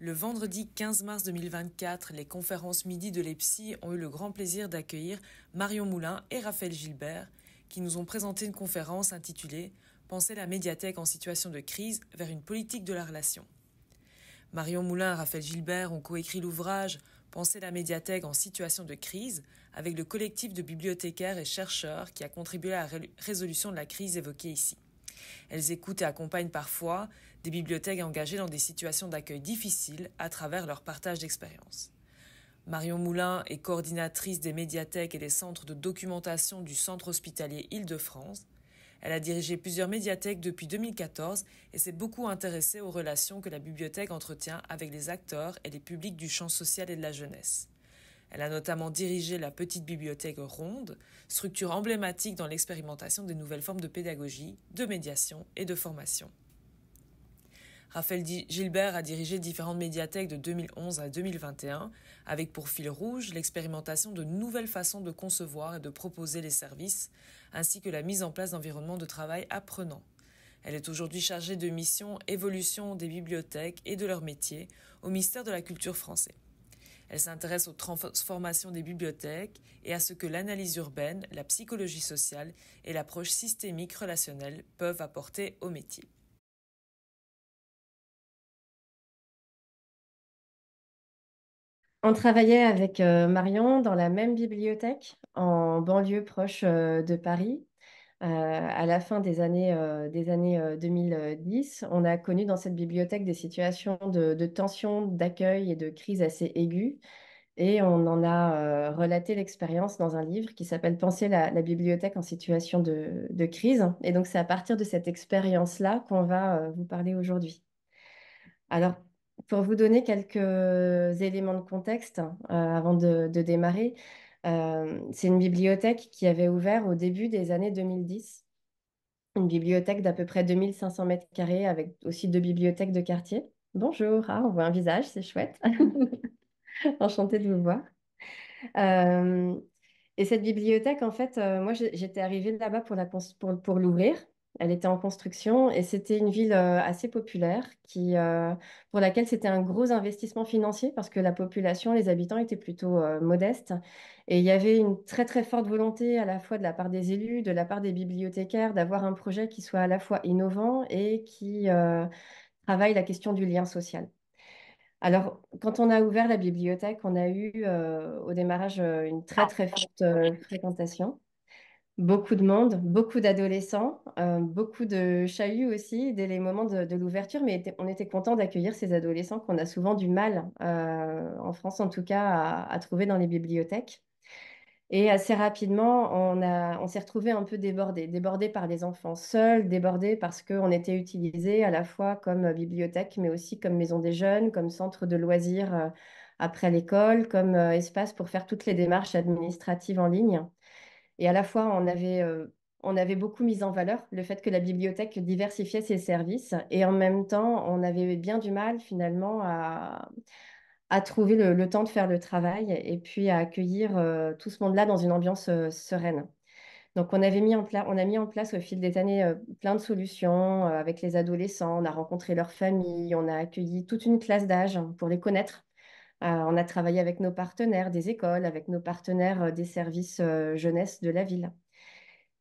Le vendredi 15 mars 2024, les conférences Midi de l'EPSI ont eu le grand plaisir d'accueillir Marion Moulin et Raphaël Gilbert, qui nous ont présenté une conférence intitulée Penser la médiathèque en situation de crise vers une politique de la relation. Marion Moulin et Raphaël Gilbert ont coécrit l'ouvrage Penser la médiathèque en situation de crise avec le collectif de bibliothécaires et chercheurs qui a contribué à la résolution de la crise évoquée ici. Elles écoutent et accompagnent parfois des bibliothèques engagées dans des situations d'accueil difficiles à travers leur partage d'expériences. Marion Moulin est coordinatrice des médiathèques et des centres de documentation du Centre hospitalier Île-de-France. Elle a dirigé plusieurs médiathèques depuis 2014 et s'est beaucoup intéressée aux relations que la bibliothèque entretient avec les acteurs et les publics du champ social et de la jeunesse. Elle a notamment dirigé la petite bibliothèque Ronde, structure emblématique dans l'expérimentation des nouvelles formes de pédagogie, de médiation et de formation. Raphaël Gilbert a dirigé différentes médiathèques de 2011 à 2021, avec pour fil rouge l'expérimentation de nouvelles façons de concevoir et de proposer les services, ainsi que la mise en place d'environnements de travail apprenants. Elle est aujourd'hui chargée de mission évolution des bibliothèques et de leur métier au ministère de la Culture français. Elle s'intéresse aux transformations des bibliothèques et à ce que l'analyse urbaine, la psychologie sociale et l'approche systémique relationnelle peuvent apporter au métier. On travaillait avec euh, Marion dans la même bibliothèque en banlieue proche euh, de Paris. Euh, à la fin des années, des années 2010, on a connu dans cette bibliothèque des situations de, de tension, d'accueil et de crise assez aiguës. Et on en a relaté l'expérience dans un livre qui s'appelle Penser la, bibliothèque en situation de, de crise. Et donc, c'est à partir de cette expérience-là qu'on va vous parler aujourd'hui. Alors, pour vous donner quelques éléments de contexte euh, avant de, démarrer, euh, c'est une bibliothèque qui avait ouvert au début des années 2010. Une bibliothèque d'à peu près 2500 mètres carrés avec aussi deux bibliothèques de quartier. Bonjour, ah, on voit un visage, c'est chouette. Enchantée de vous voir. Euh, et cette bibliothèque, en fait, moi, j'étais arrivée là-bas pour l'ouvrir. Elle était en construction et c'était une ville euh, assez populaire qui, euh, pour laquelle c'était un gros investissement financier parce que la population, les habitants étaient plutôt euh, modestes. Et il y avait une très très forte volonté à la fois de la part des élus, de la part des bibliothécaires, d'avoir un projet qui soit à la fois innovant et qui travaille la question du lien social. Alors, quand on a ouvert la bibliothèque, on a eu au démarrage une très très forte fréquentation. Beaucoup de monde, beaucoup d'adolescents, euh, beaucoup de chahuts aussi dès les moments de, l'ouverture, mais on était content d'accueillir ces adolescents qu'on a souvent du mal, euh, en France en tout cas, à, trouver dans les bibliothèques. Et assez rapidement, on, s'est retrouvé un peu débordé, débordé par les enfants seuls, débordé parce qu'on était utilisé à la fois comme bibliothèque, mais aussi comme maison des jeunes, comme centre de loisirs euh, après l'école, comme espace pour faire toutes les démarches administratives en ligne. Et à la fois, on avait, euh, on avait beaucoup mis en valeur le fait que la bibliothèque diversifiait ses services et en même temps, on avait bien du mal finalement à, à trouver le, temps de faire le travail et puis à accueillir euh, tout ce monde-là dans une ambiance euh, sereine. Donc, on, avait mis en on a mis en place au fil des années plein de solutions avec les adolescents. On a rencontré leurs familles, on a accueilli toute une classe d'âge pour les connaître on a travaillé avec nos partenaires des écoles, avec nos partenaires euh, des services euh, jeunesse de la ville.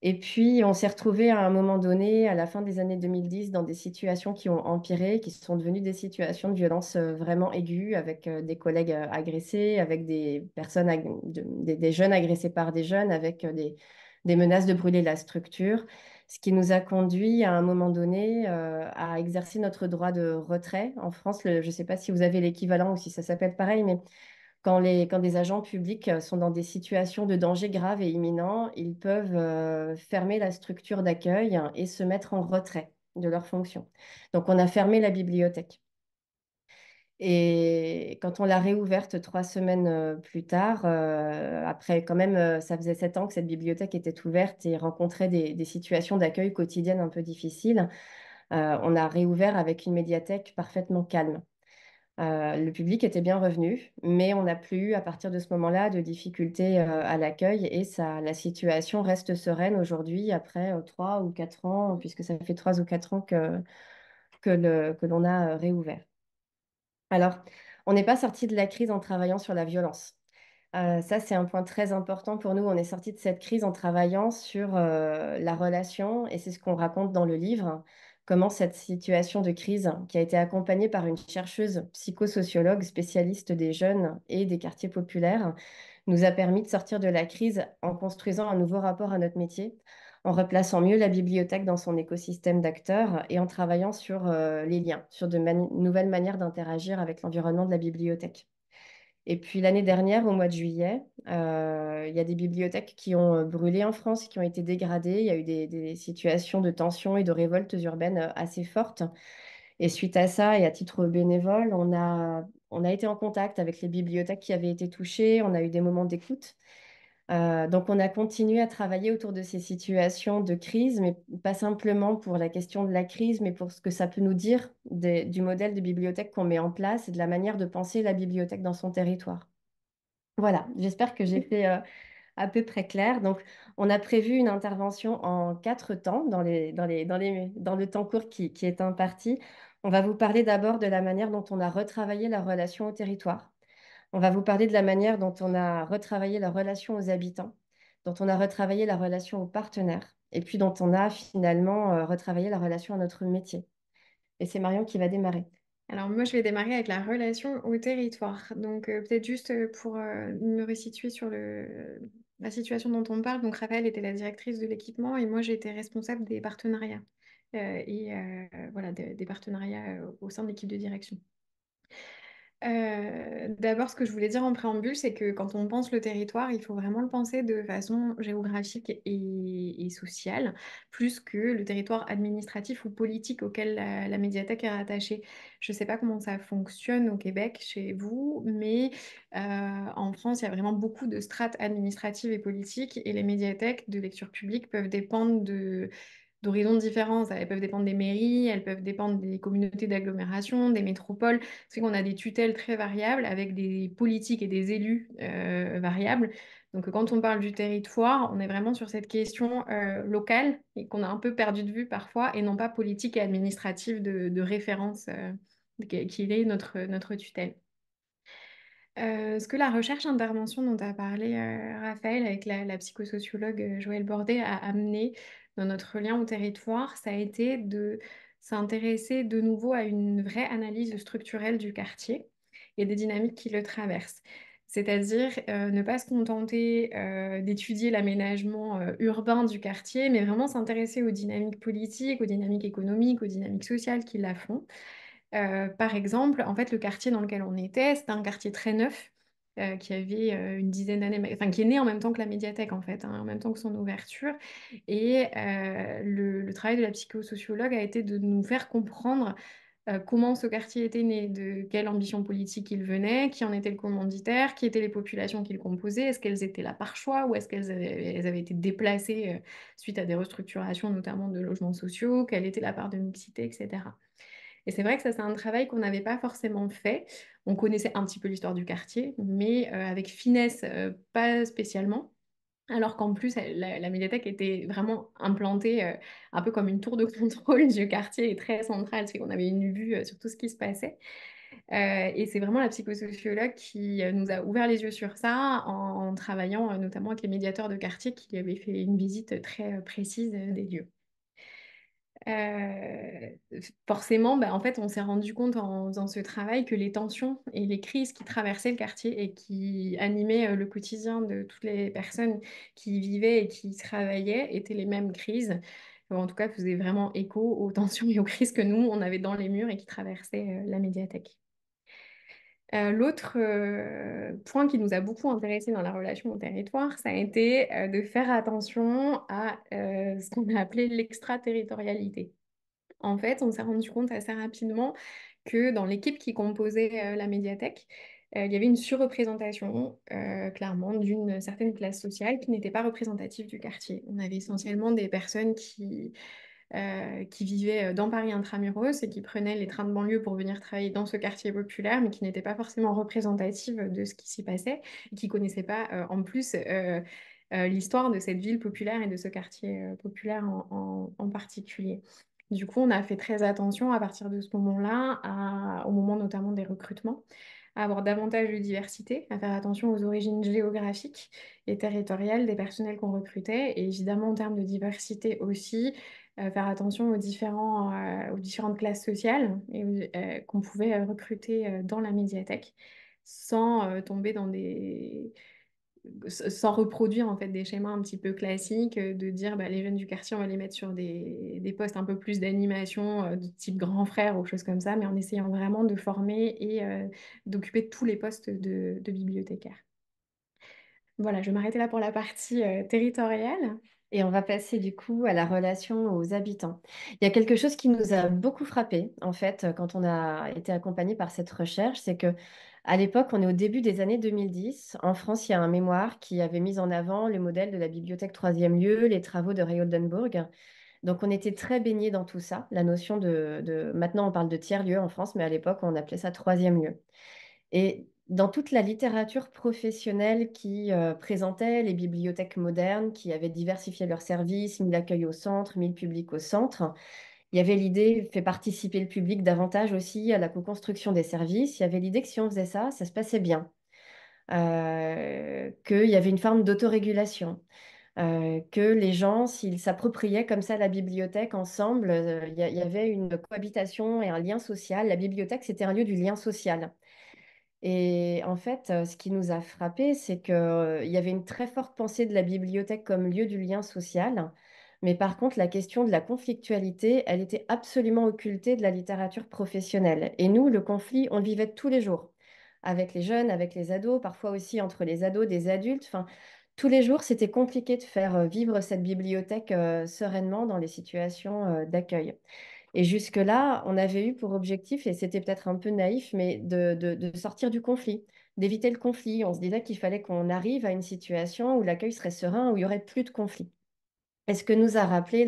Et puis, on s'est retrouvé à un moment donné, à la fin des années 2010, dans des situations qui ont empiré, qui sont devenues des situations de violence vraiment aiguës, avec des collègues agressés, avec des personnes, des, jeunes agressés par des jeunes, avec des menaces de brûler la structure ce qui nous a conduit à un moment donné euh, à exercer notre droit de retrait. En France, je ne sais pas si vous avez l'équivalent ou si ça s'appelle pareil, mais quand, des agents publics sont dans des situations de danger grave et imminent, ils peuvent euh, fermer la structure d'accueil et se mettre en retrait de leur fonction. Donc, on a fermé la bibliothèque. Et quand on l'a réouverte trois semaines euh, plus tard, euh, après quand même, euh, ça faisait sept ans que cette bibliothèque était ouverte et rencontrait des, situations d'accueil quotidiennes un peu difficiles, on a réouvert avec une médiathèque parfaitement calme. le public était bien revenu, mais on n'a plus eu à partir de ce moment-là de difficultés à l'accueil et la situation reste sereine aujourd'hui après trois ou quatre ans, puisque ça fait trois ou quatre ans que, que l'on a réouvert. Alors, on n'est pas sorti de la crise en travaillant sur la violence. Euh, ça, c'est un point très important pour nous. On est sorti de cette crise en travaillant sur euh, la relation, et c'est ce qu'on raconte dans le livre, comment cette situation de crise, qui a été accompagnée par une chercheuse psychosociologue spécialiste des jeunes et des quartiers populaires, nous a permis de sortir de la crise en construisant un nouveau rapport à notre métier, en replaçant mieux la bibliothèque dans son écosystème d'acteurs et en travaillant sur euh, les liens, sur de nouvelles manières d'interagir avec l'environnement de la bibliothèque. Et puis l'année dernière, au mois de juillet, euh, il y a des bibliothèques qui ont euh, brûlé en France, qui ont été dégradées. Il y a eu des, situations de tension et de révoltes urbaines assez fortes. Et suite à ça, et à titre bénévole, on a été en contact avec les bibliothèques qui avaient été touchées. On a eu des moments d'écoute. Euh, donc, on a continué à travailler autour de ces situations de crise, mais pas simplement pour la question de la crise, mais pour ce que ça peut nous dire du modèle de bibliothèque qu'on met en place et de la manière de penser la bibliothèque dans son territoire. Voilà, j'espère que j'ai fait euh, à peu près clair. Donc, on a prévu une intervention en quatre temps dans, les, dans, les, dans, les, dans le temps court qui, qui est imparti. On va vous parler d'abord de la manière dont on a retravaillé la relation au territoire. On va vous parler de la manière dont on a retravaillé la relation aux habitants, dont on a retravaillé la relation aux partenaires, et puis dont on a finalement euh, retravaillé la relation à notre métier. Et c'est Marion qui va démarrer. Alors moi, je vais démarrer avec la relation au territoire. Donc euh, peut-être juste euh, pour me resituer sur la situation dont on parle. Donc Raphaël était la directrice de l'équipement et moi, été responsable des partenariats. et voilà, des partenariats au sein de l'équipe de direction. Euh, d'abord, ce que je voulais dire en préambule, c'est que quand on pense le territoire, il faut vraiment le penser de façon géographique et, sociale, plus que le territoire administratif ou politique auquel la, médiathèque est rattachée. Je ne sais pas comment ça fonctionne au Québec, chez vous, mais euh, en France, il y a vraiment beaucoup de strates administratives et politiques, et les médiathèques de lecture publique peuvent dépendre de d'horizons différents. Elles peuvent dépendre des mairies, elles peuvent dépendre des communautés d'agglomération, des métropoles. C'est qu'on a des tutelles très variables avec des politiques et des élus euh, variables. Donc quand on parle du territoire, on est vraiment sur cette question euh, locale et qu'on a un peu perdu de vue parfois et non pas politique et administrative de, référence euh, qui est notre, notre tutelle. ce que la recherche intervention dont a parlé Raphaël avec la, la psychosociologue Joëlle Bordet a amené dans notre lien au territoire, ça a été de s'intéresser de nouveau à une vraie analyse structurelle du quartier et des dynamiques qui le traversent. C'est-à-dire euh, ne pas se contenter euh, d'étudier l'aménagement euh, urbain du quartier, mais vraiment s'intéresser aux dynamiques politiques, aux dynamiques économiques, aux dynamiques sociales qui la font. par exemple, en fait, le quartier dans lequel on était, c'était un quartier très neuf, euh, qui avait euh, une dizaine d'années, enfin qui est né en même temps que la médiathèque en fait, hein, en même temps que son ouverture. Et euh, le, travail de la psychosociologue a été de nous faire comprendre comment ce quartier était né, de quelle ambition politique il venait, qui en était le commanditaire, qui étaient les populations qu'il composait, est-ce qu'elles étaient là par choix ou est-ce qu'elles avaient, été déplacées suite à des restructurations notamment de logements sociaux, quelle était la part de mixité, etc. Et c'est vrai que ça, c'est un travail qu'on n'avait pas forcément fait. On connaissait un petit peu l'histoire du quartier, mais euh, avec finesse, euh, pas spécialement. Alors qu'en plus, la, médiathèque était vraiment implantée euh, un peu comme une tour de contrôle du quartier et très centrale, c'est qu'on avait une vue sur tout ce qui se passait. et c'est vraiment la psychosociologue qui nous a ouvert les yeux sur ça en, travaillant notamment avec les médiateurs de quartier qui avaient fait une visite très précise des lieux. Euh, forcément, bah, en fait, on s'est rendu compte en faisant ce travail que les tensions et les crises qui traversaient le quartier et qui animaient euh, le quotidien de toutes les personnes qui y vivaient et qui travaillaient étaient les mêmes crises. en tout cas, faisaient vraiment écho aux tensions et aux crises que nous, on avait dans les murs et qui traversaient euh, la médiathèque. Euh, l'autre euh, point qui nous a beaucoup intéressé dans la relation au territoire, ça a été euh, de faire attention à ce qu'on a appelé l'extraterritorialité. En fait, on s'est rendu compte assez rapidement que dans l'équipe qui composait la médiathèque, il y avait une surreprésentation clairement d'une certaine classe sociale qui n'était pas représentative du quartier. On avait essentiellement des personnes qui euh, qui vivaient euh, dans Paris intramuros et qui prenaient les trains de banlieue pour venir travailler dans ce quartier populaire, mais qui n'étaient pas forcément représentatives de ce qui s'y passait et qui ne connaissaient pas euh, en plus l'histoire de cette ville populaire et de ce quartier populaire en, particulier. Du coup, on a fait très attention à partir de ce moment-là, au moment notamment des recrutements, à avoir davantage de diversité, à faire attention aux origines géographiques et territoriales des personnels qu'on recrutait, et évidemment en termes de diversité aussi, faire attention aux, différents, euh, aux différentes classes sociales et, euh, qu'on pouvait recruter dans la médiathèque sans tomber dans des sans reproduire en fait des schémas un petit peu classiques euh, de dire bah, les jeunes du quartier on va les mettre sur des, des postes un peu plus d'animation euh, de type grand frère ou choses comme ça mais en essayant vraiment de former et euh, d'occuper tous les postes de, de bibliothécaire. Voilà, je vais m'arrêter là pour la partie territoriale. Et on va passer du coup à la relation aux habitants. Il y a quelque chose qui nous a beaucoup frappé, en fait, quand on a été accompagné par cette recherche, c'est que à l'époque, on est au début des années 2010. En France, il y a un mémoire qui avait mis en avant le modèle de la bibliothèque troisième lieu, les travaux de Ray Oldenburg. Donc, on était très baigné dans tout ça, la notion de, de... Maintenant, on parle de tiers-lieu en France, mais à l'époque, on appelait ça troisième lieu. Et dans toute la littérature professionnelle qui euh, présentait les bibliothèques modernes, qui avaient diversifié leurs services, mis l'accueil au centre, mis le public au centre, il y avait l'idée, fait participer le public davantage aussi à la co-construction des services. Il y avait l'idée que si on faisait ça, ça se passait bien. Euh, qu'il y avait une forme d'autorégulation. Euh, que les gens, s'ils s'appropriaient comme ça la bibliothèque ensemble, il y, y, avait une cohabitation et un lien social. La bibliothèque, c'était un lieu du lien social. Et en fait, euh, ce qui nous a frappé, c'est qu'il euh, y avait une très forte pensée de la bibliothèque comme lieu du lien social. Mais par contre, la question de la conflictualité, elle était absolument occultée de la littérature professionnelle. Et nous, le conflit, on le vivait tous les jours, avec les jeunes, avec les ados, parfois aussi entre les ados, des adultes. Enfin, tous les jours, c'était compliqué de faire euh, vivre cette bibliothèque sereinement dans les situations d'accueil. Et jusque-là, on avait eu pour objectif, et c'était peut-être un peu naïf, mais de, sortir du conflit, d'éviter le conflit. On se disait qu'il fallait qu'on arrive à une situation où l'accueil serait serein, où il y aurait plus de conflit. Et ce que nous a rappelé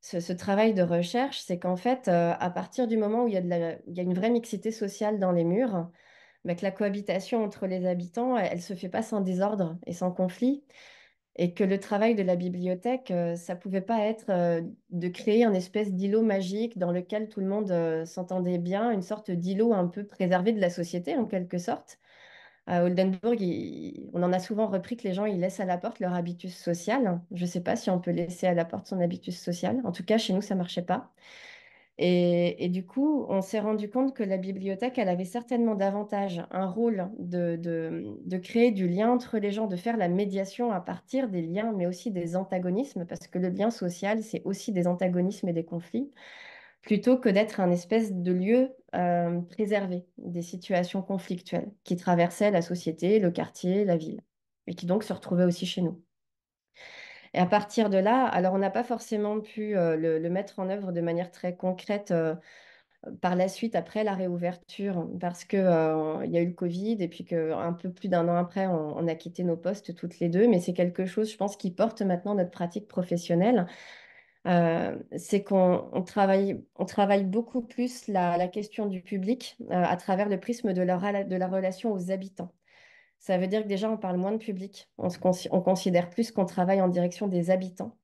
ce, travail de recherche, c'est qu'en fait, euh, à partir du moment où il y, a il y a une vraie mixité sociale dans les murs, bah, que la cohabitation entre les habitants, elle ne se fait pas sans désordre et sans conflit et que le travail de la bibliothèque, euh, ça pouvait pas être euh, de créer un espèce d'îlot magique dans lequel tout le monde euh, s'entendait bien, une sorte d'îlot un peu préservé de la société en quelque sorte. À Oldenburg, on en a souvent repris que les gens ils laissent à la porte leur habitus social. Je ne sais pas si on peut laisser à la porte son habitus social. En tout cas, chez nous, ça marchait pas. Et, du coup, on s'est rendu compte que la bibliothèque, elle avait certainement davantage un rôle de, de, créer du lien entre les gens, de faire la médiation à partir des liens, mais aussi des antagonismes, parce que le lien social, c'est aussi des antagonismes et des conflits, plutôt que d'être un espèce de lieu euh, préservé des situations conflictuelles qui traversaient la société, le quartier, la ville, et qui donc se retrouvaient aussi chez nous. Et à partir de là, alors on n'a pas forcément pu euh, le, mettre en œuvre de manière très concrète euh, par la suite après la réouverture, parce qu'il euh, y a eu le Covid et puis qu'un peu plus d'un an après, on, a quitté nos postes toutes les deux. Mais c'est quelque chose, je pense, qui porte maintenant notre pratique professionnelle. c'est qu'on travaille, beaucoup plus la, question du public à travers le prisme de la relation aux habitants. Ça veut dire que déjà, on parle moins de public. On, considère plus qu'on travaille en direction des habitants.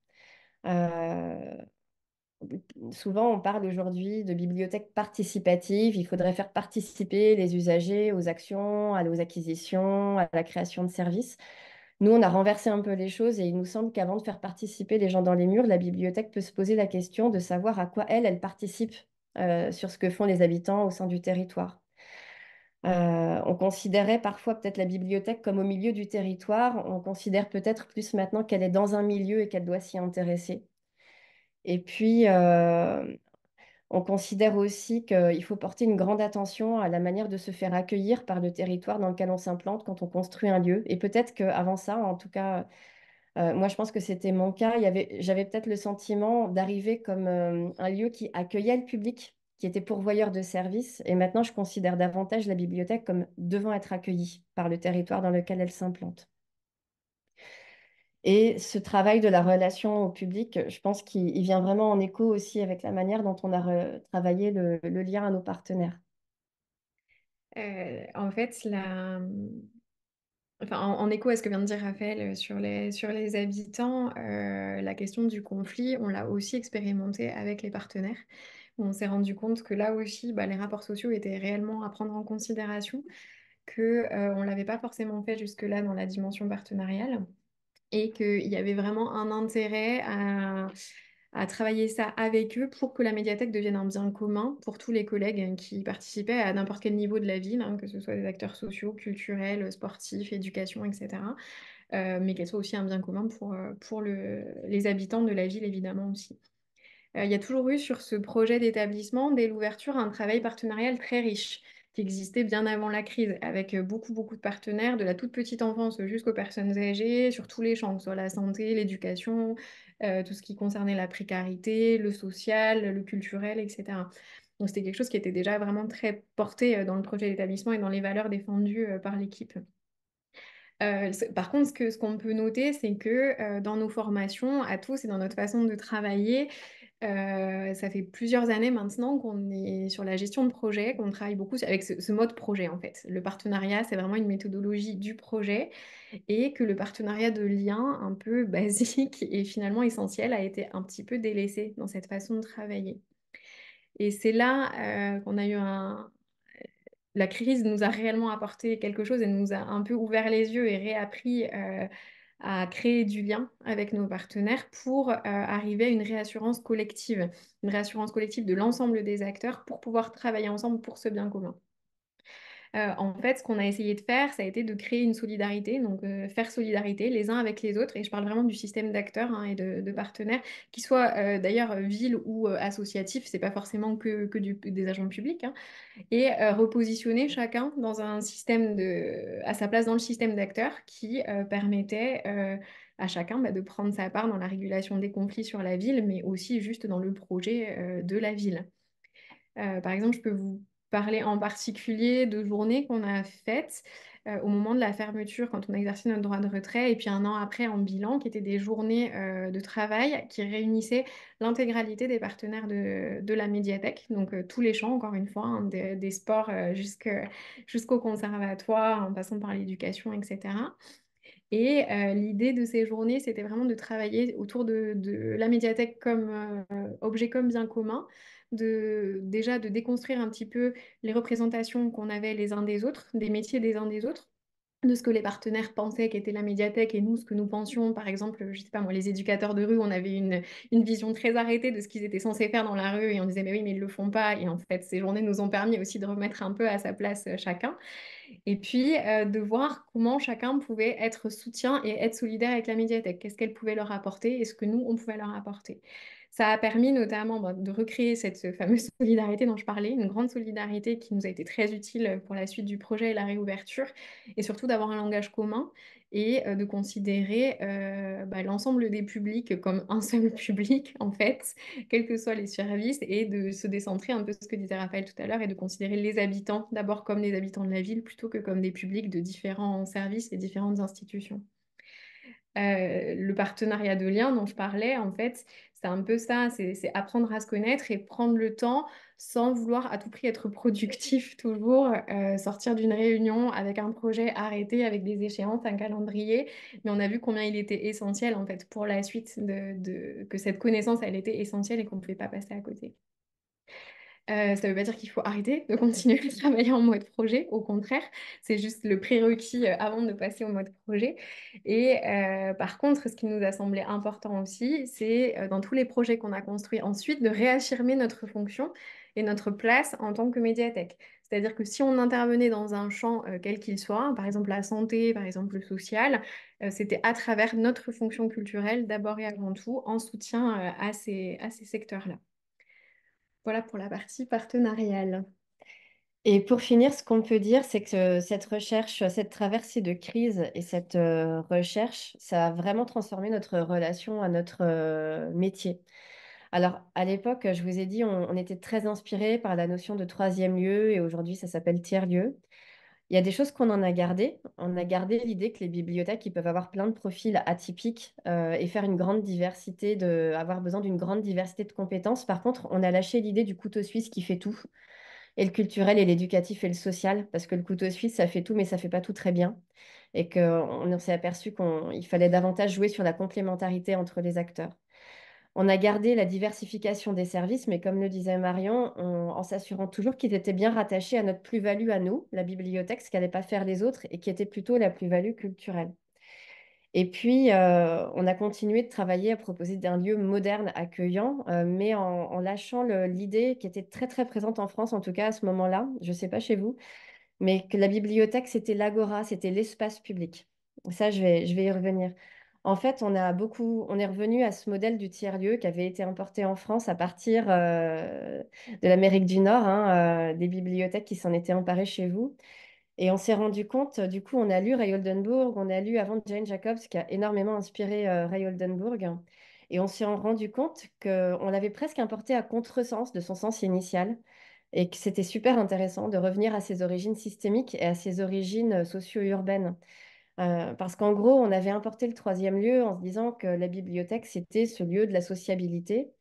Euh, souvent, on parle aujourd'hui de bibliothèque participative. Il faudrait faire participer les usagers aux actions, aux acquisitions, à la création de services. Nous, on a renversé un peu les choses et il nous semble qu'avant de faire participer les gens dans les murs, la bibliothèque peut se poser la question de savoir à quoi elle, elle participe euh, sur ce que font les habitants au sein du territoire. Euh, on considérait parfois peut-être la bibliothèque comme au milieu du territoire. On considère peut-être plus maintenant qu'elle est dans un milieu et qu'elle doit s'y intéresser. Et puis, euh, on considère aussi qu'il faut porter une grande attention à la manière de se faire accueillir par le territoire dans lequel on s'implante quand on construit un lieu. Et peut-être qu'avant ça, en tout cas, euh, moi, je pense que c'était mon cas. J'avais peut-être le sentiment d'arriver comme un lieu qui accueillait le public qui était pourvoyeur de services. Et maintenant, je considère davantage la bibliothèque comme devant être accueillie par le territoire dans lequel elle s'implante. Et ce travail de la relation au public, je pense qu'il vient vraiment en écho aussi avec la manière dont on a travaillé le, lien à nos partenaires. Euh, en fait, en, écho à ce que vient de dire Raphaël les, sur les habitants, la question du conflit, on l'a aussi expérimenté avec les partenaires. On s'est rendu compte que là aussi, bah, les rapports sociaux étaient réellement à prendre en considération, qu'on ne l'avait pas forcément fait jusque-là dans la dimension partenariale et qu'il y avait vraiment un intérêt à, travailler ça avec eux pour que la médiathèque devienne un bien commun pour tous les collègues qui participaient à n'importe quel niveau de la ville, hein, que ce soit des acteurs sociaux, culturels, sportifs, éducation, etc. Euh, mais qu'elle soit aussi un bien commun pour, euh, pour les habitants de la ville, évidemment aussi. Euh, il y a toujours eu sur ce projet d'établissement, dès l'ouverture, un travail partenarial très riche qui existait bien avant la crise, avec euh, beaucoup, beaucoup de partenaires, de la toute petite enfance jusqu'aux personnes âgées, sur tous les champs, que ce soit la santé, l'éducation, euh, tout ce qui concernait la précarité, le social, le culturel, etc. Donc c'était quelque chose qui était déjà vraiment très porté dans le projet d'établissement et dans les valeurs défendues par l'équipe. par contre, ce qu'on peut noter, c'est que dans nos formations, à tous et dans notre façon de travailler, euh, ça fait plusieurs années maintenant qu'on est sur la gestion de projet, qu'on travaille beaucoup avec ce, mode projet en fait. Le partenariat, c'est vraiment une méthodologie du projet et que le partenariat de lien un peu basique et finalement essentiel a été un petit peu délaissé dans cette façon de travailler. Et c'est là euh, qu'on a eu un... La crise nous a réellement apporté quelque chose et nous a un peu ouvert les yeux et réappris euh, à créer du lien avec nos partenaires pour euh, arriver à une réassurance collective, une réassurance collective de l'ensemble des acteurs pour pouvoir travailler ensemble pour ce bien commun. Euh, en fait, ce qu'on a essayé de faire, ça a été de créer une solidarité, donc euh, faire solidarité les uns avec les autres. Et je parle vraiment du système d'acteurs hein, et de, partenaires, qui soient d'ailleurs ville ou associatifs, c'est pas forcément que, des agents publics. Hein et euh, repositionner chacun dans un système de, à sa place dans le système d'acteurs qui euh, permettait euh, à chacun bah, de prendre sa part dans la régulation des conflits sur la ville, mais aussi juste dans le projet de la ville. par exemple, je peux vous parler en particulier de journées qu'on a faites euh, au moment de la fermeture, quand on a exercé notre droit de retrait, et puis un an après en bilan, qui étaient des journées euh, de travail qui réunissaient l'intégralité des partenaires de, la médiathèque, donc euh, tous les champs, encore une fois, hein, des, sports jusqu'au conservatoire, en passant par l'éducation, etc. Et l'idée de ces journées, c'était vraiment de travailler autour de, de la médiathèque comme objet comme bien commun, de déjà de déconstruire un petit peu les représentations qu'on avait les uns des autres, des métiers des uns des autres de ce que les partenaires pensaient qu'était la médiathèque et nous ce que nous pensions. Par exemple je sais pas moi les éducateurs de rue on avait une, une vision très arrêtée de ce qu'ils étaient censés faire dans la rue et on disait mais oui mais ils le font pas. Et en fait ces journées nous ont permis aussi de remettre un peu à sa place euh, chacun. Et puis euh, de voir comment chacun pouvait être soutien et être solidaire avec la médiathèque. Qu'est-ce qu'elle pouvait leur apporter et ce que nous on pouvait leur apporter ça a permis notamment bah, de recréer cette fameuse solidarité dont je parlais, une grande solidarité qui nous a été très utile pour la suite du projet et la réouverture, et surtout d'avoir un langage commun et euh, de considérer euh, bah, l'ensemble des publics comme un seul public, en fait, quels que soient les services, et de se décentrer un peu ce que disait Raphaël tout à l'heure, et de considérer les habitants d'abord comme les habitants de la ville plutôt que comme des publics de différents services et différentes institutions. Euh, le partenariat de lien dont je parlais, en fait, c'est un peu ça, c'est apprendre à se connaître et prendre le temps sans vouloir à tout prix être productif toujours, euh, sortir d'une réunion avec un projet arrêté, avec des échéances, un calendrier. Mais on a vu combien il était essentiel en fait pour la suite, de, que cette connaissance, elle était essentielle et qu'on ne pouvait pas passer à côté. Euh, ça ne veut pas dire qu'il faut arrêter de continuer à travailler en mode projet, au contraire, c'est juste le prérequis euh, avant de passer au mode projet. Et euh, par contre, ce qui nous a semblé important aussi, c'est dans tous les projets qu'on a construits ensuite, de réaffirmer notre fonction et notre place en tant que médiathèque. C'est-à-dire que si on intervenait dans un champ quel qu'il soit, par exemple la santé, par exemple le social, c'était à travers notre fonction culturelle d'abord et avant tout, en soutien à ces, à ces secteurs-là. Voilà pour la partie partenariale. Et pour finir, ce qu'on peut dire, c'est que cette recherche, cette traversée de crise et cette euh, recherche, ça a vraiment transformé notre relation à notre euh, métier. Alors, à l'époque, je vous ai dit, on, était très inspiré par la notion de troisième lieu et aujourd'hui, ça s'appelle tiers-lieu. Il y a des choses qu'on en a gardées. On a gardé l'idée que les bibliothèques peuvent avoir plein de profils atypiques euh, et faire une grande diversité, de, avoir besoin d'une grande diversité de compétences. Par contre, on a lâché l'idée du couteau suisse qui fait tout. et le culturel et l'éducatif et le social, parce que le couteau suisse, ça fait tout, mais ça fait pas tout très bien. Et qu'on s'est aperçu qu'il fallait davantage jouer sur la complémentarité entre les acteurs. On a gardé la diversification des services, mais comme le disait Marion, en s'assurant toujours qu'ils étaient bien rattachés à notre plus-value à nous, la bibliothèque, ce qu'allaient pas faire les autres, et qui était plutôt la plus-value culturelle. Et puis, euh, on a continué de travailler à proposer d'un lieu moderne, accueillant, euh, mais en, lâchant l'idée qui était très, très présente en France, en tout cas à ce moment-là, je ne sais pas chez vous, mais que la bibliothèque, c'était l'agora, c'était l'espace public. Ça, je vais, je vais y revenir. En fait, on a beaucoup, on est revenu à ce modèle du tiers-lieu qui avait été importé en France à partir euh, de l'Amérique du Nord, hein, des bibliothèques qui s'en étaient emparées chez vous. Et on s'est rendu compte, du coup, on a lu Ray Oldenburg, on a lu avant Jane Jacobs, qui a énormément inspiré euh, Ray Oldenburg. Et on s'est rendu compte qu'on l'avait presque importé à contresens de son sens initial. Et que c'était super intéressant de revenir à ses origines systémiques et à ses origines euh, socio-urbaines. Euh, parce qu'en gros, on avait importé le troisième lieu en se disant que la bibliothèque, c'était ce lieu de la sociabilité.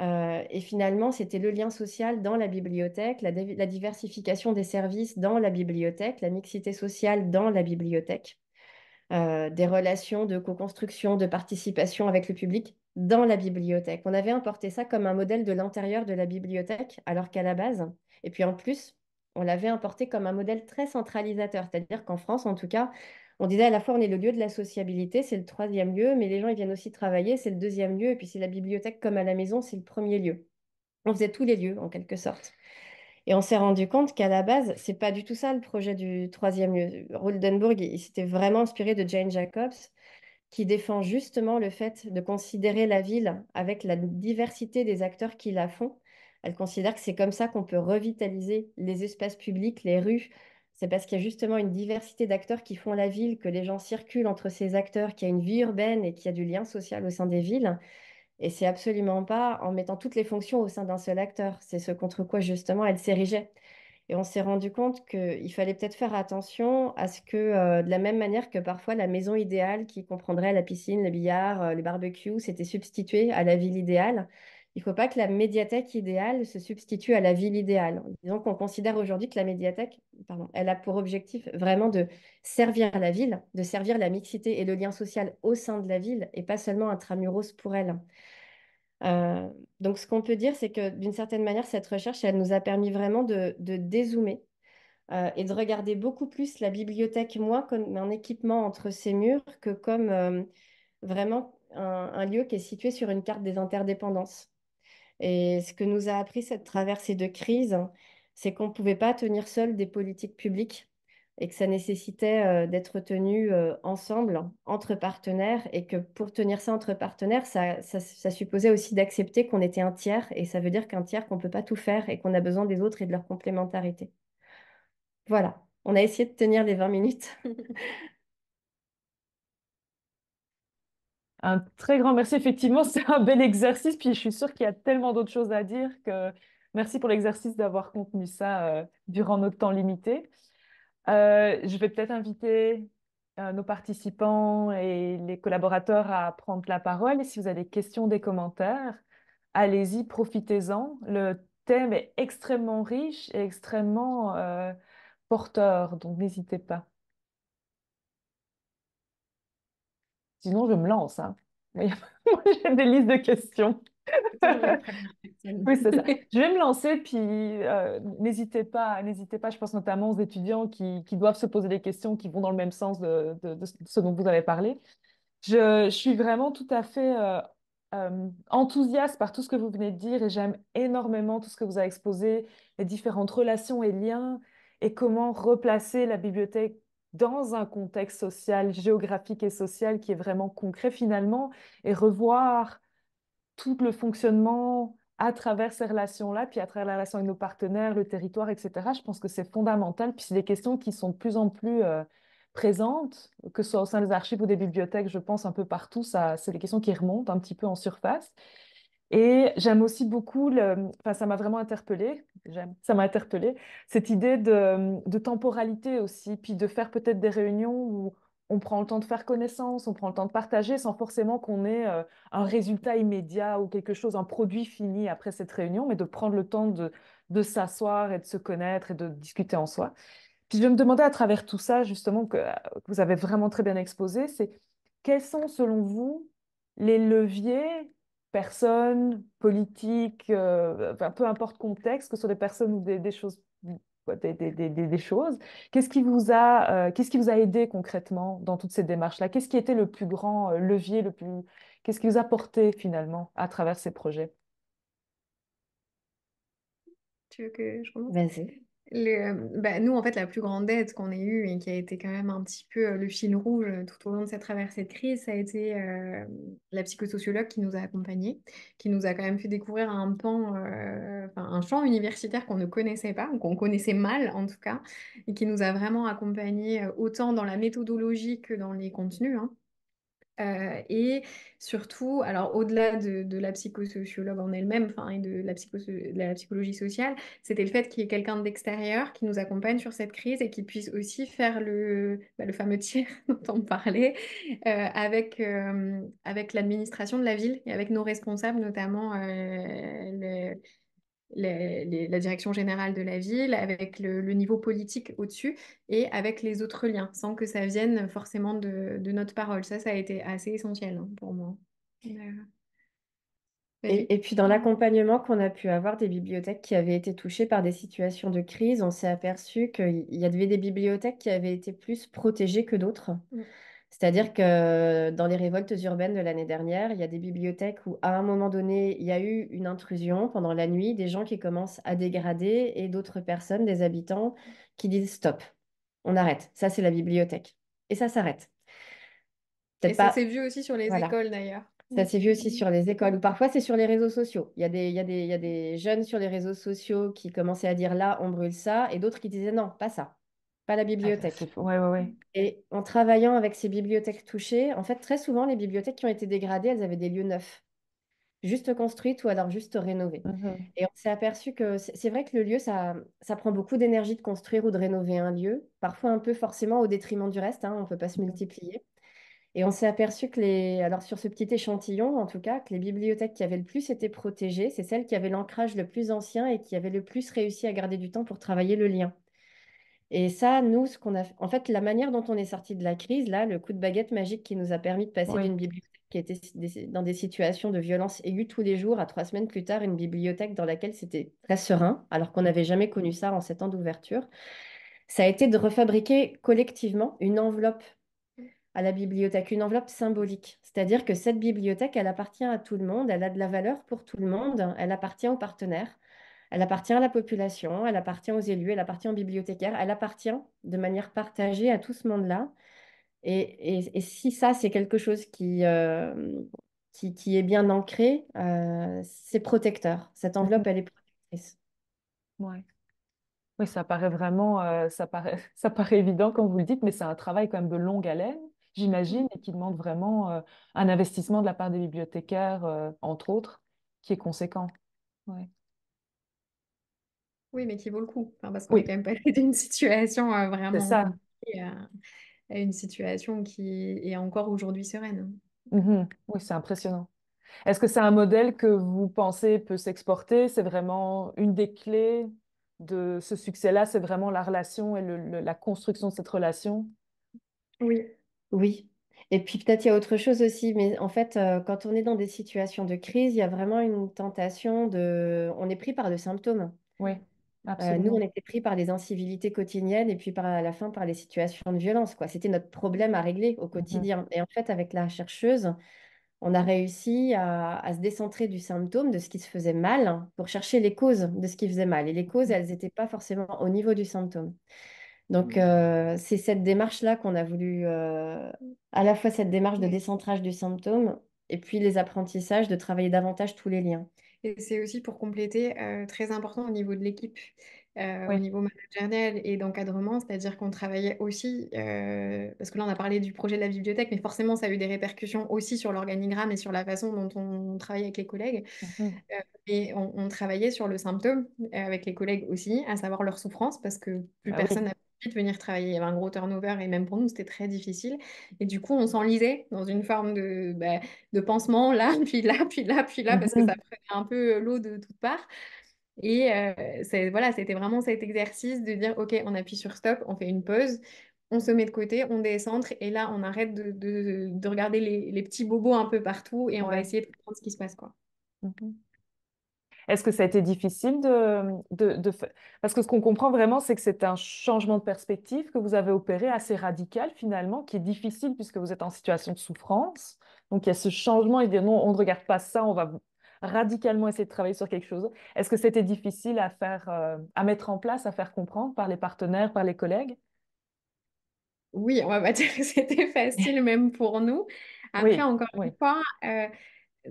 Euh, et finalement, c'était le lien social dans la bibliothèque, la, diversification des services dans la bibliothèque, la mixité sociale dans la bibliothèque, euh, des relations de co-construction, de participation avec le public dans la bibliothèque. On avait importé ça comme un modèle de l'intérieur de la bibliothèque, alors qu'à la base, et puis en plus, on l'avait importé comme un modèle très centralisateur, c'est-à-dire qu'en France, en tout cas, on disait à la fois on est le lieu de la sociabilité, c'est le troisième lieu, mais les gens ils viennent aussi travailler, c'est le deuxième lieu, et puis c'est la bibliothèque comme à la maison, c'est le premier lieu. On faisait tous les lieux en quelque sorte. Et on s'est rendu compte qu'à la base, c'est pas du tout ça le projet du troisième lieu. Roldenburg, il s'était vraiment inspiré de Jane Jacobs, qui défend justement le fait de considérer la ville avec la diversité des acteurs qui la font. Elle considère que c'est comme ça qu'on peut revitaliser les espaces publics, les rues, c'est parce qu'il y a justement une diversité d'acteurs qui font la ville, que les gens circulent entre ces acteurs, qu'il y a une vie urbaine et qu'il y a du lien social au sein des villes. Et c'est absolument pas en mettant toutes les fonctions au sein d'un seul acteur. C'est ce contre quoi justement elle s'érigeait. Et on s'est rendu compte qu'il fallait peut-être faire attention à ce que, euh, de la même manière que parfois la maison idéale qui comprendrait la piscine, le billard, euh, les barbecues, s'était substituée à la ville idéale, il ne faut pas que la médiathèque idéale se substitue à la ville idéale. Disons qu'on considère aujourd'hui que la médiathèque, pardon, elle a pour objectif vraiment de servir la ville, de servir la mixité et le lien social au sein de la ville et pas seulement intramuros pour elle. Euh, donc, ce qu'on peut dire, c'est que d'une certaine manière, cette recherche, elle nous a permis vraiment de, dézoomer euh, et de regarder beaucoup plus la bibliothèque, moins comme un équipement entre ses murs que comme euh, vraiment un, lieu qui est situé sur une carte des interdépendances. Et ce que nous a appris cette traversée de crise, c'est qu'on ne pouvait pas tenir seul des politiques publiques et que ça nécessitait euh, d'être tenu euh, ensemble, entre partenaires, et que pour tenir ça entre partenaires, ça, ça supposait aussi d'accepter qu'on était un tiers, et ça veut dire qu'un tiers, qu'on ne peut pas tout faire et qu'on a besoin des autres et de leur complémentarité. Voilà, on a essayé de tenir les 20 minutes. Un très grand merci. Effectivement, c'est un bel exercice. Puis je suis sûre qu'il y a tellement d'autres choses à dire que merci pour l'exercice d'avoir contenu ça euh, durant notre temps limité. Euh, je vais peut-être inviter euh, nos participants et les collaborateurs à prendre la parole. Et si vous avez des questions, des commentaires, allez-y, profitez-en. Le thème est extrêmement riche et extrêmement porteur, donc n'hésitez pas. Sinon, je me lance. Hein. J'ai des listes de questions. oui, c'est ça. Je vais me lancer, puis euh, n'hésitez pas, n'hésitez pas. Je pense notamment aux étudiants qui, qui, doivent se poser des questions qui vont dans le même sens de, de, ce dont vous avez parlé. Je, je suis vraiment tout à fait euh, euh, enthousiaste par tout ce que vous venez de dire et j'aime énormément tout ce que vous avez exposé, les différentes relations et liens et comment replacer la bibliothèque dans un contexte social, géographique et social qui est vraiment concret finalement, et revoir tout le fonctionnement à travers ces relations-là, puis à travers la relation avec nos partenaires, le territoire, etc. Je pense que c'est fondamental. Puis c'est des questions qui sont de plus en plus euh, présentes, que ce soit au sein des archives ou des bibliothèques, je pense un peu partout. Ça, c'est des questions qui remontent un petit peu en surface. Et j'aime aussi beaucoup, enfin, ça m'a vraiment interpellée, j'aime, ça m'a interpellée, cette idée de, temporalité aussi, puis de faire peut-être des réunions où on prend le temps de faire connaissance, on prend le temps de partager sans forcément qu'on ait euh, un résultat immédiat ou quelque chose, un produit fini après cette réunion, mais de prendre le temps de, de s'asseoir et de se connaître et de discuter en soi. Puis je me demandais à travers tout ça, justement, que, que vous avez vraiment très bien exposé, c'est quels sont, selon vous, les leviers, personnes, politiques, euh, peu importe contexte, que ce soit des personnes ou des, choses, des, des, des, choses, qu'est-ce qui vous a, euh, qu'est-ce qui vous a aidé concrètement dans toutes ces démarches-là? Qu'est-ce qui était le plus grand euh, levier, le plus, qu'est-ce qui vous a porté finalement à travers ces projets? Tu veux que je commence Vas-y. Le, bah, nous, en fait, la plus grande aide qu'on ait eue et qui a été quand même un petit peu euh, le fil rouge tout au long de cette traversée de crise, ça a été euh, la psychosociologue qui nous a accompagnés, qui nous a quand même fait découvrir un pan, euh, un champ universitaire qu'on ne connaissait pas, qu'on connaissait mal en tout cas, et qui nous a vraiment accompagnés autant dans la méthodologie que dans les contenus. Hein. Et surtout, alors au-delà de, la psychosociologue en elle-même, et de la, psychologie sociale, c'était le fait qu'il y ait quelqu'un d'extérieur qui nous accompagne sur cette crise et qui puisse aussi faire le, bah, fameux tiers dont on parlait avec, avec l'administration de la ville et avec nos responsables, notamment le, la direction générale de la ville, avec le, niveau politique au-dessus et avec les autres liens, sans que ça vienne forcément de, notre parole. Ça, ça a été assez essentiel hein, pour moi. Et, puis dans l'accompagnement qu'on a pu avoir des bibliothèques qui avaient été touchées par des situations de crise, on s'est aperçu qu'il y avait des bibliothèques qui avaient été plus protégées que d'autres. Mm. C'est-à-dire que dans les révoltes urbaines de l'année dernière, il y a des bibliothèques où, à un moment donné, il y a eu une intrusion pendant la nuit, des gens qui commencent à dégrader et d'autres personnes, des habitants, qui disent stop, on arrête. Ça, c'est la bibliothèque. Et ça s'arrête. Et ça s'est vu aussi sur les écoles d'ailleurs. Ça s'est vu aussi sur les écoles, ou parfois c'est sur les réseaux sociaux. Il y, a des, il, y a des, il y a des jeunes sur les réseaux sociaux qui commençaient à dire là, on brûle ça, et d'autres qui disaient non, pas ça pas la ah, bibliothèque. ouais, ouais, ouais. Et en travaillant avec ces bibliothèques touchées, en fait, très souvent, les bibliothèques qui ont été dégradées, elles avaient des lieux neufs, juste construites ou alors juste rénovées. Mmh Et on s'est aperçu que c'est vrai que le lieu, ça, ça prend beaucoup d'énergie de construire ou de rénover un lieu, parfois un peu forcément au détriment du reste, hein, on ne peut pas se multiplier. Et on s'est aperçu que les, alors sur ce petit échantillon, en tout cas, que les bibliothèques qui avaient le plus été protégées, c'est celles qui avaient l'ancrage le plus ancien et qui avaient le plus réussi à garder du temps pour travailler le lien. Et ça, nous, ce qu'on a en fait, la manière dont on est sorti de la crise, là, le coup de baguette magique qui nous a permis de passer d'une bibliothèque qui était dans des situations de violence aiguë tous les jours à trois semaines plus tard, une bibliothèque dans laquelle c'était très serein, alors qu'on n'avait jamais connu ça en sept ans d'ouverture, ça a été de refabriquer collectivement une enveloppe à la bibliothèque, une enveloppe symbolique. C'est-à-dire que cette bibliothèque, elle appartient à tout le monde, elle a de la valeur pour tout le monde, elle appartient aux partenaires. Elle appartient à la population, elle appartient aux élus, elle appartient aux bibliothécaires, elle appartient de manière partagée à tout ce monde-là. Et, si ça, c'est quelque chose qui, euh, qui, est bien ancré, euh, c'est protecteur. Cette enveloppe, elle est protectrice. Ouais. Oui, ça paraît vraiment, euh, ça paraît, ça paraît évident quand vous le dites, mais c'est un travail quand même de longue haleine, j'imagine, et qui demande vraiment un investissement de la part des bibliothécaires, entre autres, qui est conséquent. Ouais. Oui, mais qui vaut le coup. parce qu'on est quand même passé d'une situation euh, vraiment ça. À, une situation qui est encore aujourd'hui sereine. Mmh oui, c'est impressionnant. Est-ce que c'est un modèle que vous pensez peut s'exporter? C'est vraiment une des clés de ce succès-là, c'est vraiment la relation et la construction de cette relation? Oui. Oui. Et puis peut-être il y a autre chose aussi, mais en fait, euh, quand on est dans des situations de crise, il y a vraiment une tentation de... On est pris par le symptôme. Oui. Euh, nous, on était pris par les incivilités quotidiennes et puis par, à la fin par les situations de violence. Quoi. C'était notre problème à régler au mmh quotidien. Et en fait, avec la chercheuse, on a réussi à, se décentrer du symptôme, de ce qui se faisait mal, pour chercher les causes de ce qui faisait mal. Et les causes, mmh. elles n'étaient pas forcément au niveau du symptôme. Donc, mmh. euh, c'est cette démarche-là qu'on a voulu, euh, à la fois cette démarche de décentrage du symptôme et puis les apprentissages de travailler davantage tous les liens. Et c'est aussi pour compléter, euh, très important au niveau de l'équipe, euh, au niveau managérial et d'encadrement, c'est-à-dire qu'on travaillait aussi, euh, parce que là on a parlé du projet de la bibliothèque, mais forcément ça a eu des répercussions aussi sur l'organigramme et sur la façon dont on travaillait avec les collègues. Mmh. Et on, travaillait sur le symptôme avec les collègues aussi, à savoir leur souffrance, parce que plus ah personne de venir travailler. Il y avait un gros turnover et même pour nous, c'était très difficile. Et du coup, on s'enlisait dans une forme de, bah, de pansement, là, puis là, puis là, puis là, parce que mmh ça prenait un peu l'eau de toutes parts. Et euh, voilà, c'était vraiment cet exercice de dire, OK, on appuie sur stop, on fait une pause, on se met de côté, on décentre, et là, on arrête de, de, de regarder les, les, petits bobos un peu partout, et on va essayer de comprendre ce qui se passe, quoi. Mhm. Est-ce que ça a été difficile de, de, de... Parce que ce qu'on comprend vraiment, c'est que c'est un changement de perspective que vous avez opéré assez radical finalement, qui est difficile puisque vous êtes en situation de souffrance. Donc il y a ce changement et dire non, on ne regarde pas ça, on va radicalement essayer de travailler sur quelque chose. Est-ce que c'était difficile à faire, euh, à mettre en place, à faire comprendre par les partenaires, par les collègues? Oui, on va pas dire que c'était facile même pour nous. Après, encore une fois, euh,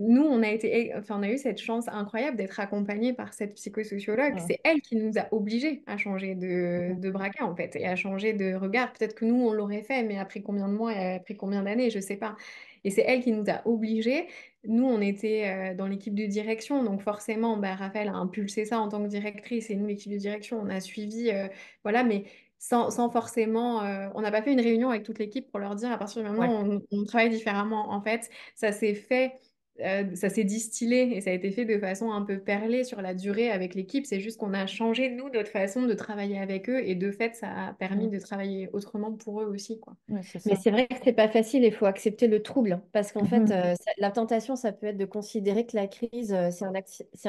nous, on a été, enfin, on a eu cette chance incroyable d'être accompagnés par cette psychosociologue. C'est elle qui nous a obligés à changer de, de braquet, en fait, et à changer de regard. Peut-être que nous, on l'aurait fait, mais après combien de mois et après combien d'années, je sais pas. Et c'est elle qui nous a obligés. Nous, on était euh, dans l'équipe de direction, donc forcément, bah, Raphaël a impulsé ça en tant que directrice, et nous, l'équipe de direction, on a suivi, euh, voilà, mais sans, sans forcément, euh, on n'a pas fait une réunion avec toute l'équipe pour leur dire à partir du moment où on, on travaille différemment. En fait, ça s'est fait euh, ça s'est distillé et ça a été fait de façon un peu perlée sur la durée avec l'équipe. C'est juste qu'on a changé, nous, notre façon de travailler avec eux et de fait, ça a permis de travailler autrement pour eux aussi. Quoi. Mais c'est vrai que c'est pas facile, il faut accepter le trouble parce qu'en fait, mhm. euh, la tentation, ça peut être de considérer que la crise, euh, c'est un,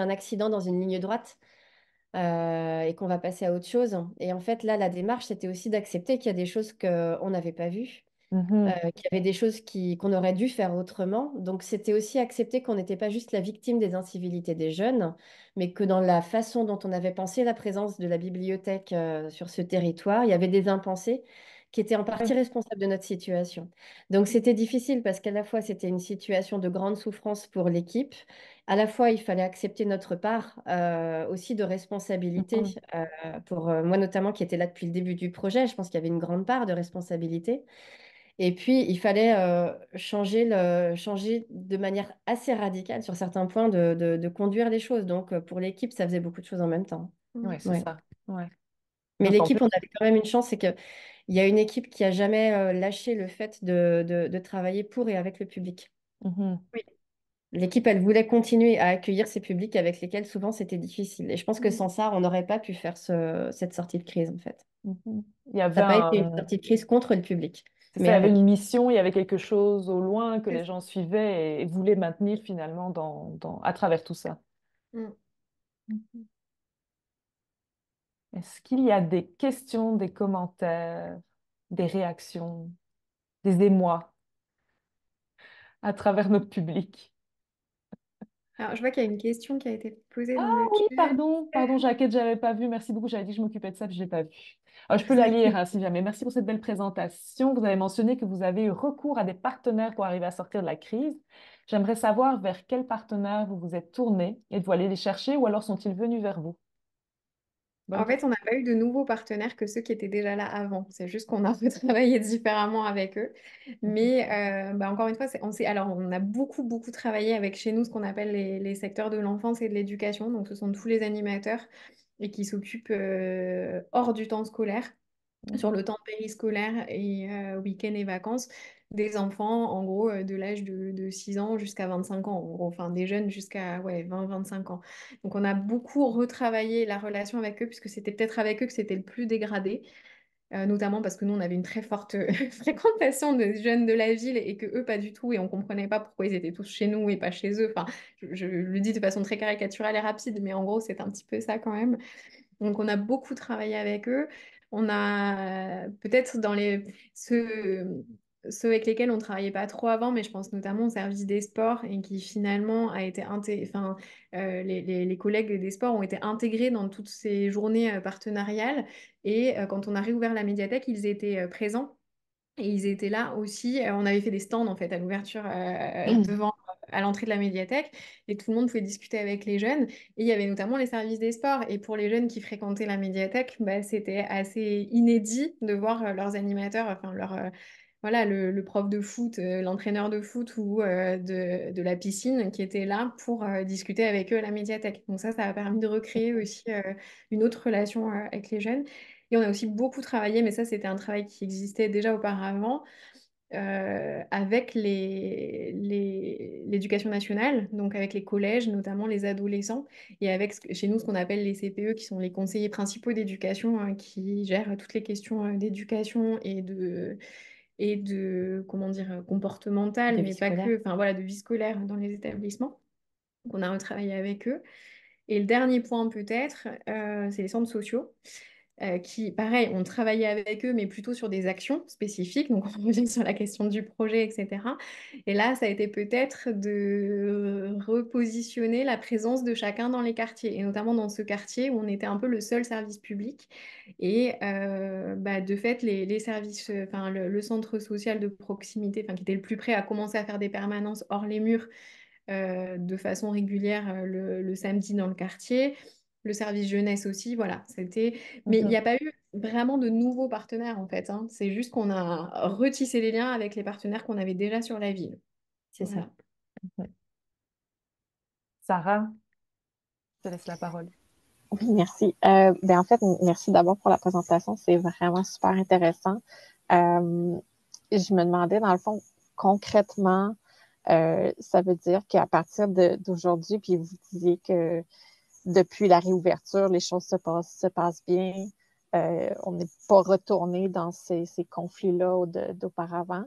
un, accident dans une ligne droite. et qu'on va passer à autre chose. Et en fait, là, la démarche, c'était aussi d'accepter qu'il y a des choses qu'on n'avait pas vues, Mmh euh, qu'il y avait des choses qui, qu'on aurait dû faire autrement. Donc, c'était aussi accepter qu'on n'était pas juste la victime des incivilités des jeunes, mais que dans la façon dont on avait pensé la présence de la bibliothèque euh, sur ce territoire, il y avait des impensés qui étaient en partie responsables de notre situation. Donc, c'était difficile parce qu'à la fois, c'était une situation de grande souffrance pour l'équipe, à la fois, il fallait accepter notre part euh, aussi de responsabilité, mmh pour moi notamment qui était là depuis le début du projet, je pense qu'il y avait une grande part de responsabilité. Et puis, il fallait euh, changer, le, changer de manière assez radicale sur certains points de, de, conduire les choses. Donc, pour l'équipe, ça faisait beaucoup de choses en même temps. Oui, c'est ça. Ouais. Mais l'équipe, on avait quand même une chance, c'est qu'il y a une équipe qui a jamais euh, lâché le fait de, de, travailler pour et avec le public. Mmh oui. L'équipe, elle voulait continuer à accueillir ces publics avec lesquels souvent c'était difficile. Et je pense que mmh sans ça, on n'aurait pas pu faire ce, cette sortie de crise, en fait. Mmh il y avait ça n'a pas été une sortie de crise contre le public. Mais il y avait une mission, il y avait quelque chose au loin que les gens suivaient et, voulaient maintenir finalement dans, dans, à travers tout ça. Mm. Mm-hmm. Est-ce qu'il y a des questions, des commentaires, des réactions, des émois à travers notre public? Alors, je vois qu'il y a une question qui a été posée dans ah, le oui, pardon, pardon, Jacquette, je n'avais pas vu. Merci beaucoup. J'avais dit que je m'occupais de ça, puis je n'ai pas vu. Ah, je peux la lire hein, si jamais. Merci pour cette belle présentation. Vous avez mentionné que vous avez eu recours à des partenaires pour arriver à sortir de la crise. J'aimerais savoir vers quels partenaires vous vous êtes tourné et vous allez les chercher ou alors sont-ils venus vers vous? En fait, on n'a pas eu de nouveaux partenaires que ceux qui étaient déjà là avant. C'est juste qu'on a retravaillé différemment avec eux. Mais euh, bah, encore une fois, on alors on a beaucoup, beaucoup travaillé avec chez nous ce qu'on appelle les, secteurs de l'enfance et de l'éducation. Donc, ce sont tous les animateurs et qui s'occupent euh, hors du temps scolaire, sur le temps périscolaire et euh, week-end et vacances, des enfants, en gros, euh, de l'âge de, 6 ans jusqu'à 25 ans, enfin des jeunes jusqu'à ouais, 20-25 ans. Donc on a beaucoup retravaillé la relation avec eux, puisque c'était peut-être avec eux que c'était le plus dégradé. Euh, notamment parce que nous, on avait une très forte fréquentation de jeunes de la ville et que eux, pas du tout, et on comprenait pas pourquoi ils étaient tous chez nous et pas chez eux. Enfin, je, le dis de façon très caricaturale et rapide, mais en gros, c'est un petit peu ça quand même. Donc, on a beaucoup travaillé avec eux. On a peut-être dans les ceux avec lesquels on ne travaillait pas trop avant, mais je pense notamment au service des sports et qui finalement a été enfin, euh, les, collègues des sports ont été intégrés dans toutes ces journées euh, partenariales. Et euh, quand on a réouvert la médiathèque, ils étaient présents. Et ils étaient là aussi. on avait fait des stands en fait à l'ouverture devant à l'entrée de la médiathèque et tout le monde pouvait discuter avec les jeunes. Et il y avait notamment les services des sports. Et pour les jeunes qui fréquentaient la médiathèque, bah, c'était assez inédit de voir leurs animateurs, enfin leurs voilà, le, prof de foot, euh, l'entraîneur de foot ou euh, de, la piscine qui était là pour euh, discuter avec eux à la médiathèque. Donc ça, ça a permis de recréer aussi une autre relation avec les jeunes. Et on a aussi beaucoup travaillé, mais ça, c'était un travail qui existait déjà auparavant, avec l'éducation nationale, donc avec les collèges, notamment les adolescents, et avec chez nous ce qu'on appelle les CPE, qui sont les conseillers principaux d'éducation, hein, qui gèrent toutes les questions d'éducation et de et de comment dire comportementale, mais pas que, enfin voilà, de vie scolaire dans les établissements. Donc on a retravaillé avec eux. Et le dernier point peut-être, c'est les centres sociaux. Qui, pareil, ont travaillé avec eux, mais plutôt sur des actions spécifiques. Donc, on revient sur la question du projet, etc. Et là, ça a été peut-être de repositionner la présence de chacun dans les quartiers, et notamment dans ce quartier où on était un peu le seul service public. Et bah, de fait, les, services, enfin, le, centre social de proximité, enfin, qui était le plus près, a commencé à faire des permanences hors les murs. De façon régulière le samedi dans le quartier le service jeunesse aussi, voilà, c'était... Mais il n'y a pas eu vraiment de nouveaux partenaires, en fait. Hein. C'est juste qu'on a retissé les liens avec les partenaires qu'on avait déjà sur la ville. C'est ça. Sarah, je te laisse la parole. Oui, merci. Euh, ben, en fait, merci d'abord pour la présentation. C'est vraiment super intéressant. Euh, je me demandais, dans le fond, concrètement, euh, ça veut dire qu'à partir d'aujourd'hui, puis vous disiez que depuis la réouverture, les choses se passent, se passent bien. Euh, on n'est pas retourné dans ces, conflits-là d'auparavant.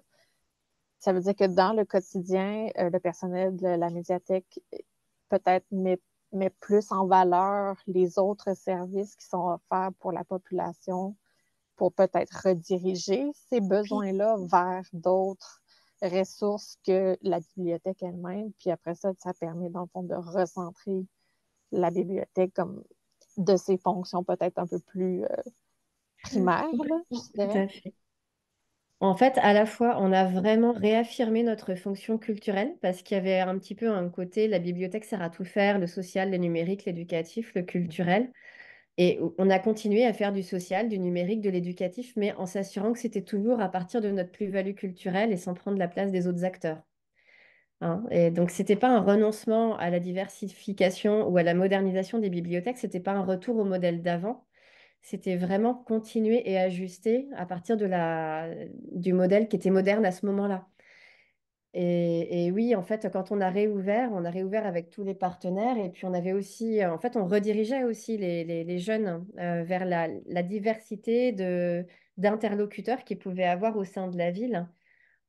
Ça veut dire que dans le quotidien, euh, le personnel de la médiathèque peut-être met, met, plus en valeur les autres services qui sont offerts pour la population pour peut-être rediriger ces besoins-là vers d'autres ressources que la bibliothèque elle-même. Puis après ça, ça permet dans le fond de recentrer la bibliothèque comme de ses fonctions peut-être un peu plus euh, primaires. En fait, à la fois, on a vraiment réaffirmé notre fonction culturelle parce qu'il y avait un petit peu un côté, la bibliothèque sert à tout faire, le social, le numérique, l'éducatif, le culturel. Et on a continué à faire du social, du numérique, de l'éducatif, mais en s'assurant que c'était toujours à partir de notre plus-value culturelle et sans prendre la place des autres acteurs. Hein. Et donc, ce n'était pas un renoncement à la diversification ou à la modernisation des bibliothèques, ce n'était pas un retour au modèle d'avant, c'était vraiment continuer et ajuster à partir de la, du modèle qui était moderne à ce moment-là. Et, oui, en fait, quand on a réouvert, on a réouvert avec tous les partenaires et puis on avait aussi, en fait, on redirigeait aussi les, jeunes euh, vers la, la diversité d'interlocuteurs qu'ils pouvaient avoir au sein de la ville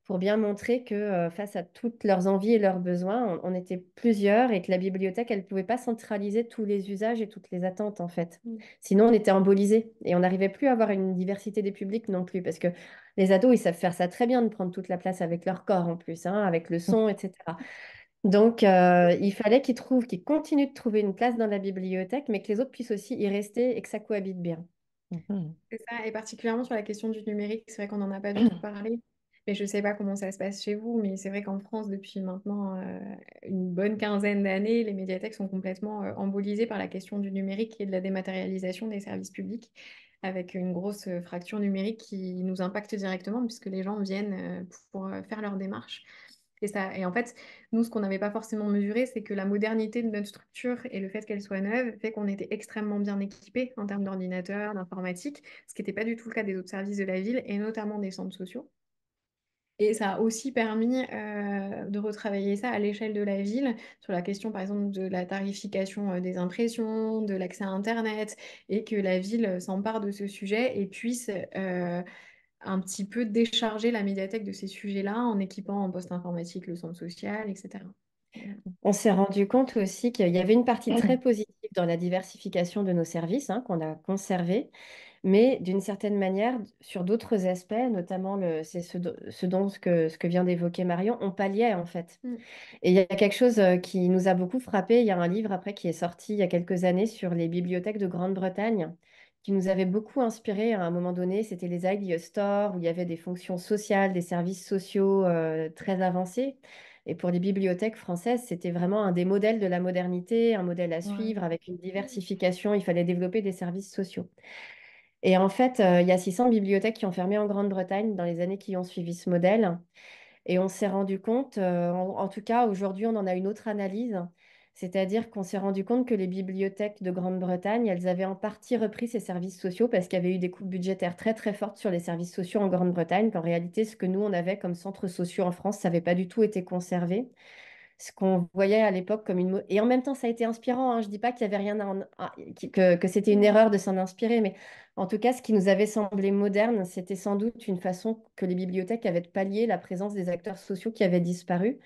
pour bien montrer que euh, face à toutes leurs envies et leurs besoins, on, était plusieurs et que la bibliothèque, elle ne pouvait pas centraliser tous les usages et toutes les attentes, en fait. Mm. Sinon, on était embolisés et on n'arrivait plus à avoir une diversité des publics non plus, parce que les ados, ils savent faire ça très bien, de prendre toute la place avec leur corps en plus, hein, avec le son, etc. Donc, euh, il fallait qu'ils trouvent, qu'ils continuent de trouver une place dans la bibliothèque, mais que les autres puissent aussi y rester et que ça cohabite bien. Mm-hmm. C'est ça, et particulièrement sur la question du numérique, c'est vrai qu'on n'en a pas du tout parlé. Mais je ne sais pas comment ça se passe chez vous, mais c'est vrai qu'en France, depuis maintenant euh, une bonne quinzaine d'années, les médiathèques sont complètement euh, embolisées par la question du numérique et de la dématérialisation des services publics, avec une grosse euh, fracture numérique qui nous impacte directement, puisque les gens viennent pour faire leurs démarches. Et, ça, et en fait, nous, ce qu'on n'avait pas forcément mesuré, c'est que la modernité de notre structure et le fait qu'elle soit neuve fait qu'on était extrêmement bien équipés en termes d'ordinateurs, d'informatique, ce qui n'était pas du tout le cas des autres services de la ville et notamment des centres sociaux. Et ça a aussi permis euh, de retravailler ça à l'échelle de la ville, sur la question par exemple de la tarification euh, des impressions, de l'accès à Internet, et que la ville s'empare de ce sujet et puisse euh, un petit peu décharger la médiathèque de ces sujets-là en équipant en poste informatique le centre social, etc. On s'est rendu compte aussi qu'il y avait une partie très positive dans la diversification de nos services hein, qu'on a conservé mais d'une certaine manière, sur d'autres aspects, notamment c'est ce, dont ce que, ce que vient d'évoquer Marion, on palliait en fait. Mm. Et il y a quelque chose euh, qui nous a beaucoup frappé. Il y a un livre après qui est sorti il y a quelques années sur les bibliothèques de Grande-Bretagne qui nous avait beaucoup inspiré à un moment donné. C'était les Idea Store où il y avait des fonctions sociales, des services sociaux euh, très avancés. Et pour les bibliothèques françaises, c'était vraiment un des modèles de la modernité, un modèle à suivre avec une diversification. Il fallait développer des services sociaux. Et en fait, euh, il y a 600 bibliothèques qui ont fermé en Grande-Bretagne dans les années qui ont suivi ce modèle. Et on s'est rendu compte, euh, en, tout cas, aujourd'hui, on en a une autre analyse, C'est-à-dire qu'on s'est rendu compte que les bibliothèques de Grande-Bretagne, elles avaient en partie repris ces services sociaux parce qu'il y avait eu des coupes budgétaires très très fortes sur les services sociaux en Grande-Bretagne, qu'en réalité, ce que nous, on avait comme centres sociaux en France, ça n'avait pas du tout été conservé. Ce qu'on voyait à l'époque comme une... Et en même temps, ça a été inspirant. Hein. Je ne dis pas qu'il y avait rien à que, que c'était une erreur de s'en inspirer, mais en tout cas, ce qui nous avait semblé moderne, c'était sans doute une façon que les bibliothèques avaient de pallier la présence des acteurs sociaux qui avaient disparu.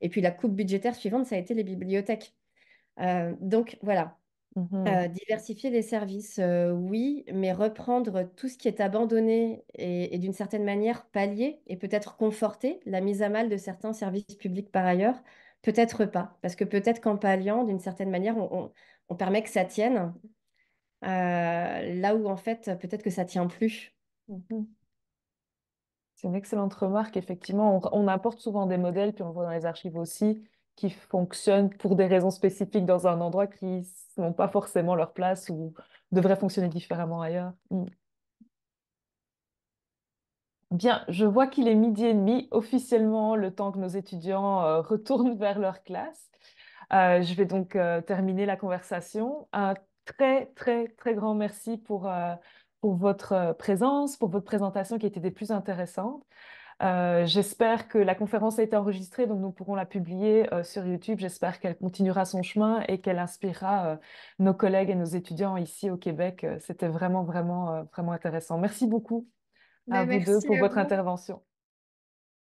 Et puis la coupe budgétaire suivante, ça a été les bibliothèques. Euh, donc voilà, Mhm. Euh, diversifier les services, euh, oui, mais reprendre tout ce qui est abandonné et, et d'une certaine manière pallier et peut-être conforter la mise à mal de certains services publics par ailleurs, peut-être pas. Parce que peut-être qu'en palliant, d'une certaine manière, on, permet que ça tienne, euh, là où en fait, peut-être que ça tient plus. Mhm. C'est une excellente remarque, effectivement. On, apporte souvent des modèles, puis on voit dans les archives aussi, qui fonctionnent pour des raisons spécifiques dans un endroit qui n'ont pas forcément leur place ou devraient fonctionner différemment ailleurs. Mm. Bien, je vois qu'il est midi et demi, officiellement le temps que nos étudiants euh, retournent vers leur classe. Euh, je vais donc euh, terminer la conversation. Un très, très, très grand merci pour, pour votre présence, pour votre présentation qui était des plus intéressantes. J'espère que la conférence a été enregistrée, donc nous pourrons la publier sur YouTube. J'espère qu'elle continuera son chemin et qu'elle inspirera nos collègues et nos étudiants ici au Québec. C'était vraiment, vraiment, vraiment intéressant. Merci beaucoup à Ben, vous deux merci pour à votre vous. intervention.